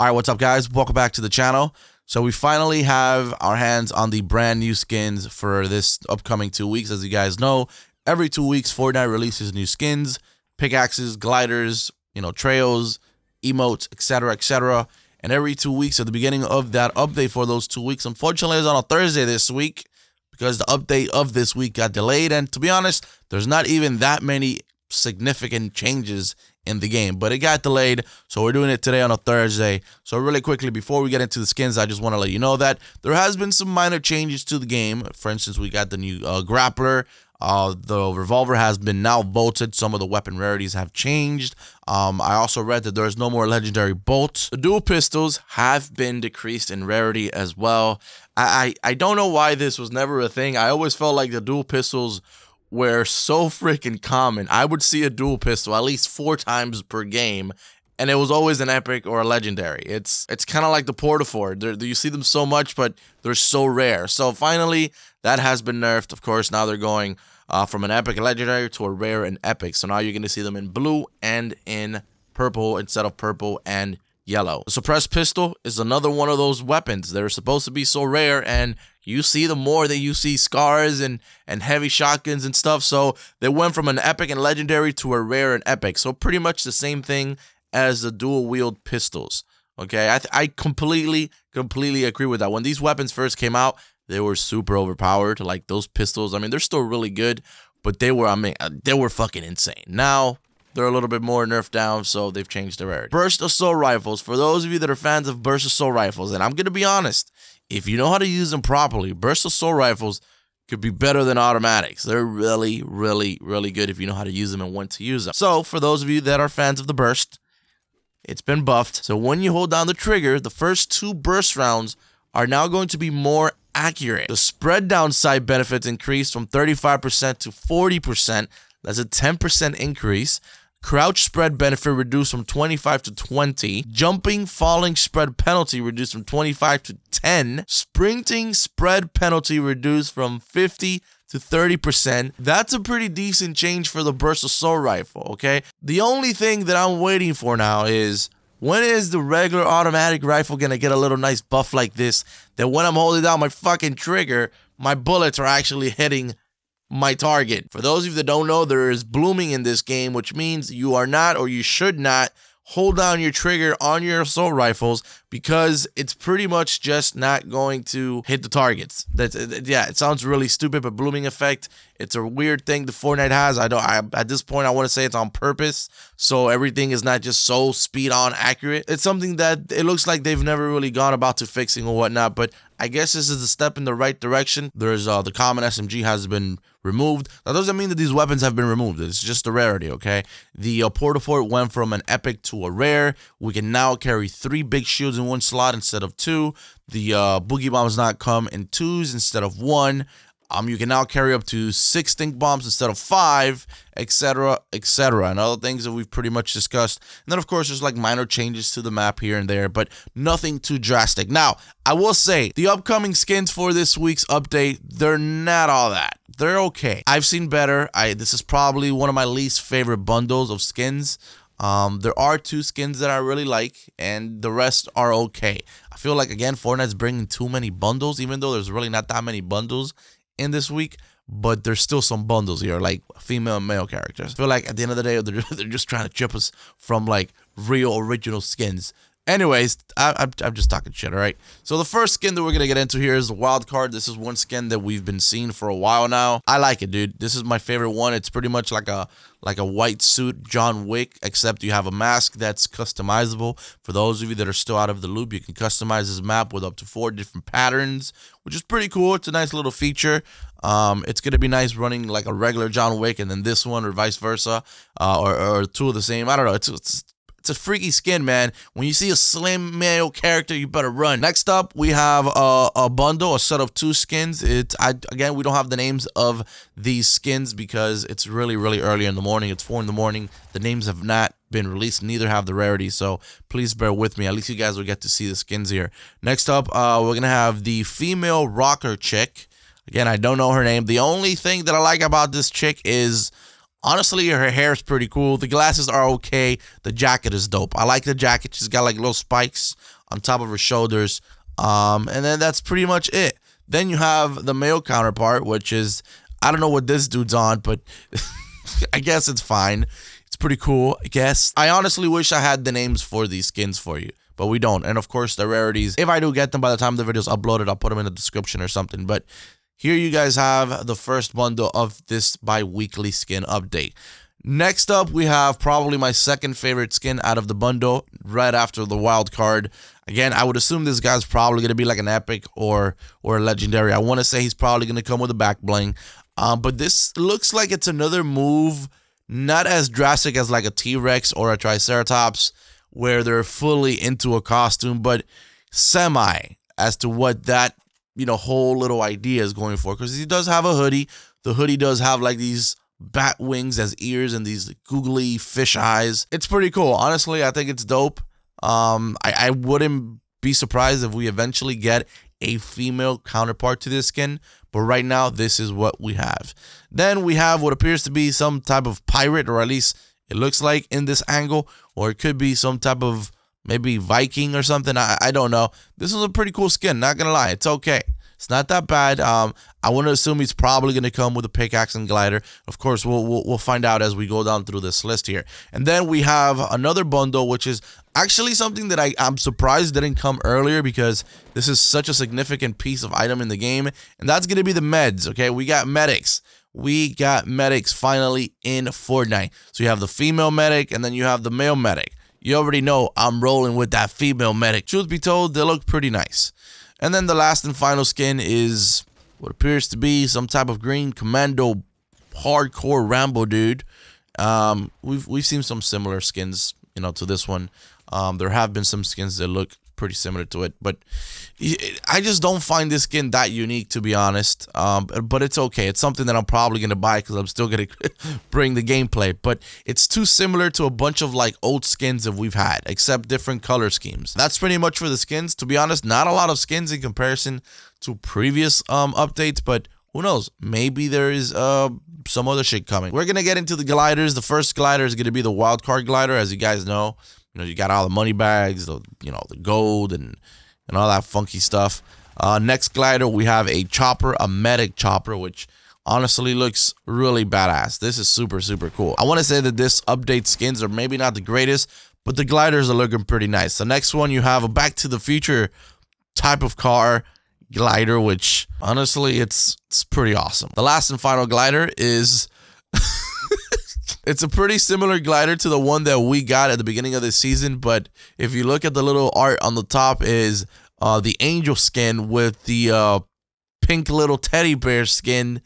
All right, what's up, guys? Welcome back to the channel. So we finally have our hands on the brand new skins for this upcoming two weeks. As you guys know, every two weeks, Fortnite releases new skins, pickaxes, gliders, you know, trails, emotes, etc., etc. And every two weeks, at the beginning of that update for those two weeks, unfortunately, it's on a Thursday this week because the update of this week got delayed. And to be honest, there's not even that many significant changes in the game, but it got delayed. So we're doing it today on a Thursday. So really quickly, before we get into the skins, I just want to let you know that there has been some minor changes to the game. For instance, we got the new uh, grappler. Uh, the revolver has been now vaulted. Some of the weapon rarities have changed. Um, I also read that there is no more legendary bolts. The dual pistols have been decreased in rarity as well. I, I, I don't know why this was never a thing. I always felt like the dual pistols were so freaking common. I would see a dual pistol at least four times per game, and it was always an epic or a legendary. It's it's kind of like the Port-a-Fort. You see them so much, but they're so rare. So finally, that has been nerfed. Of course, now they're going uh, from an epic legendary to a rare and epic. So now you're going to see them in blue and in purple instead of purple and yellow. The suppressed pistol is another one of those weapons. They're supposed to be so rare, and you see the more that you see scars and and heavy shotguns and stuff. So they went from an epic and legendary to a rare and epic. So pretty much the same thing as the dual wield pistols. Okay, I I completely completely agree with that. When these weapons first came out, they were super overpowered. Like those pistols, I mean, they're still really good, but they were I mean uh, they were fucking insane. Now they're a little bit more nerfed down, so they've changed their rarity. Burst assault rifles. For those of you that are fans of burst assault rifles, and I'm gonna be honest, if you know how to use them properly, burst assault rifles could be better than automatics. They're really, really, really good if you know how to use them and when to use them. So, for those of you that are fans of the burst, it's been buffed. So, when you hold down the trigger, the first two burst rounds are now going to be more accurate. The spread downsights benefits increased from 35% to 40%. That's a 10% increase. Crouch spread benefit reduced from 25 to 20. Jumping falling spread penalty reduced from 25 to 10. Sprinting spread penalty reduced from 50 to 30%. That's a pretty decent change for the burst assault rifle, okay? The only thing that I'm waiting for now is when is the regular automatic rifle gonna get a little nice buff like this? That when I'm holding down my fucking trigger, my bullets are actually hitting my target. For those of you that don't know, there is blooming in this game, which means you are not or you should not hold down your trigger on your assault rifles because it's pretty much just not going to hit the targets. That's yeah, it sounds really stupid, but blooming effect, it's a weird thing the Fortnite has. I don't I, at this point I want to say it's on purpose, so everything is not just so speed on accurate. It's something that it looks like they've never really gone about to fixing or whatnot, but I guess this is a step in the right direction. There's uh, the common SMG has been removed. That doesn't mean that these weapons have been removed. It's just a rarity, okay? The uh, Port-a-Fort went from an epic to a rare. We can now carry three big shields in one slot instead of two. The uh, boogie bombs not come in twos instead of one. Um, you can now carry up to six stink bombs instead of five, etc., etc., and other things that we've pretty much discussed. And then, of course, there's like minor changes to the map here and there, but nothing too drastic. Now, I will say the upcoming skins for this week's update, they're not all that. They're okay. I've seen better. I this is probably one of my least favorite bundles of skins. Um, there are two skins that I really like, and the rest are okay. I feel like again, Fortnite's bringing too many bundles, even though there's really not that many bundles in this week, but there's still some bundles here, like female and male characters. I feel like at the end of the day, they're, they're just trying to chip us from like real original skins. Anyways, I, I'm, I'm just talking shit, all right? So the first skin that we're going to get into here is the wild card. This is one skin that we've been seeing for a while now. I like it, dude. This is my favorite one. It's pretty much like a like a white suit John Wick, except you have a mask that's customizable. For those of you that are still out of the loop, you can customize this map with up to four different patterns, which is pretty cool. It's a nice little feature. Um, it's gonna be nice running like a regular John Wick and then this one or vice versa, uh, or, or two of the same. I don't know. It's, it's it's a freaky skin, man. When you see a slim male character, you better run. Next up, we have a, a bundle, a set of two skins. It I, again, we don't have the names of these skins because it's really, really early in the morning. It's four in the morning. The names have not been released. Neither have the rarity. So please bear with me. At least you guys will get to see the skins here. Next up, uh, we're gonna have the female rocker chick. Again, I don't know her name. The only thing that I like about this chick is Honestly, her hair is pretty cool. The glasses are okay. The jacket is dope. I like the jacket. She's got like little spikes on top of her shoulders. Um, and then that's pretty much it. Then you have the male counterpart, which is I don't know what this dude's on, but I guess it's fine. It's pretty cool, I guess. I honestly wish I had the names for these skins for you, but we don't. And of course, the rarities, if I do get them by the time the video's uploaded, I'll put them in the description or something. But here you guys have the first bundle of this bi-weekly skin update. Next up, we have probably my second favorite skin out of the bundle, right after the wild card. Again, I would assume this guy's probably going to be like an epic or or a legendary. I want to say he's probably going to come with a back bling. Um, but this looks like it's another move, not as drastic as like a T-Rex or a Triceratops, where they're fully into a costume, but semi as to what that you know whole little idea is going for. Because he does have a hoodie. The hoodie does have like these bat wings as ears and these googly fish eyes. It's pretty cool. Honestly, I think it's dope. Um, I, I wouldn't be surprised if we eventually get a female counterpart to this skin, but right now this is what we have. Then we have what appears to be some type of pirate, or at least it looks like in this angle, or it could be some type of maybe Viking or something. I, I don't know. This is a pretty cool skin, not gonna lie. It's okay. It's not that bad. Um, I want to assume he's probably going to come with a pickaxe and glider. Of course, we'll, we'll, we'll find out as we go down through this list here. And then we have another bundle, which is actually something that I, I'm surprised didn't come earlier because this is such a significant piece of item in the game. And that's going to be the meds, okay? We got medics we got medics finally in Fortnite. So you have the female medic and then you have the male medic. You already know I'm rolling with that female medic. Truth be told, they look pretty nice. And then the last and final skin is what appears to be some type of green commando hardcore Rambo dude. Um, we've we've seen some similar skins, you know, to this one. Um, there have been some skins that look pretty similar to it. But I just don't find this skin that unique, to be honest. Um, but it's okay. It's something that I'm probably going to buy because I'm still going to bring the gameplay. But it's too similar to a bunch of like old skins that we've had, except different color schemes. That's pretty much for the skins. To be honest, not a lot of skins in comparison to previous um, updates, but who knows? Maybe there is uh, some other shit coming. We're going to get into the gliders. The first glider is going to be the wildcard glider, as you guys know. You know, you got all the money bags, the you know, the gold and and all that funky stuff. Uh, next glider, we have a chopper, a medic chopper, which honestly looks really badass. This is super, super cool. I want to say that this update skins are maybe not the greatest, but the gliders are looking pretty nice. The next one, you have a Back to the Future type of car glider, which honestly, it's it's pretty awesome. The last and final glider is It's a pretty similar glider to the one that we got at the beginning of the season, but if you look at the little art on the top is uh, the angel skin with the uh, pink little teddy bear skin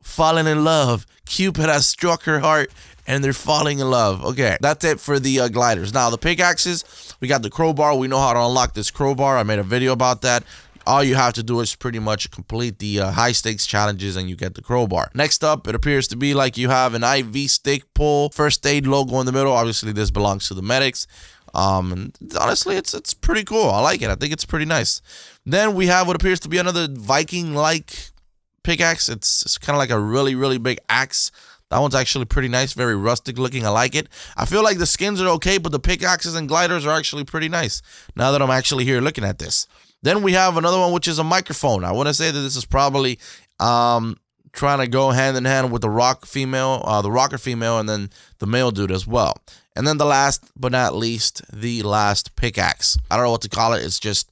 falling in love. Cupid has struck her heart and they're falling in love. Okay, that's it for the uh, gliders. Now, the pickaxes, we got the crowbar. We know how to unlock this crowbar. I made a video about that all you have to do is pretty much complete the uh, high stakes challenges and you get the crowbar. Next up, it appears to be like you have an IV stick pull, first aid logo in the middle. Obviously, this belongs to the medics. Um, and honestly, it's it's pretty cool. I like it. I think it's pretty nice. Then we have what appears to be another Viking-like pickaxe. It's, it's kind of like a really, really big axe. That one's actually pretty nice, very rustic looking. I like it. I feel like the skins are okay, but the pickaxes and gliders are actually pretty nice. Now that I'm actually here looking at this. Then we have another one, which is a microphone. I want to say that this is probably um, trying to go hand in hand with the rock female, uh, the rocker female, and then the male dude as well. And then the last but not least, the last pickaxe. I don't know what to call it. It's just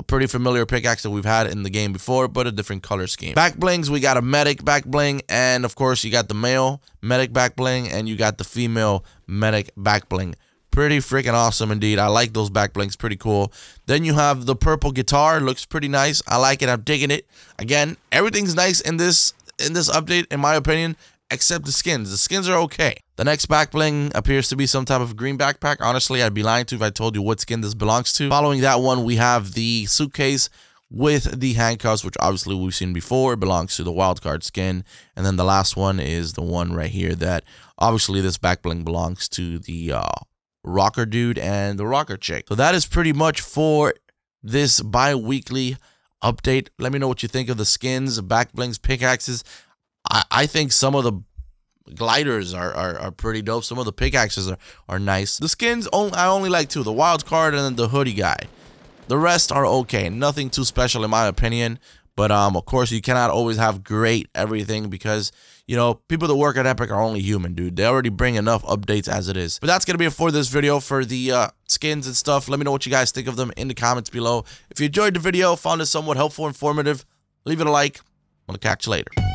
a pretty familiar pickaxe that we've had in the game before, but a different color scheme. Back blings, we got a medic back bling, and of course you got the male medic back bling, and you got the female medic back bling. Pretty freaking awesome indeed. I like those back blings. Pretty cool. Then you have the purple guitar. Looks pretty nice. I like it. I'm digging it. Again, everything's nice in this in this update, in my opinion, except the skins. The skins are okay. The next back bling appears to be some type of green backpack. Honestly, I'd be lying to if I told you what skin this belongs to. Following that one, we have the suitcase with the handcuffs, which obviously we've seen before. It belongs to the wildcard skin. And then the last one is the one right here that obviously this back bling belongs to the uh, rocker dude and the rocker chick. So that is pretty much for this bi-weekly update. Let me know what you think of the skins, back blings, pickaxes. I, I think some of the gliders are, are, are pretty dope. Some of the pickaxes are, are nice. The skins, only, I only like two. The wild card and the hoodie guy. The rest are okay. Nothing too special in my opinion. But um, of course, you cannot always have great everything because, you know, people that work at Epic are only human, dude. They already bring enough updates as it is. But that's going to be it for this video for the uh, skins and stuff. Let me know what you guys think of them in the comments below. If you enjoyed the video, found it somewhat helpful, informative, leave it a like. To catch you later.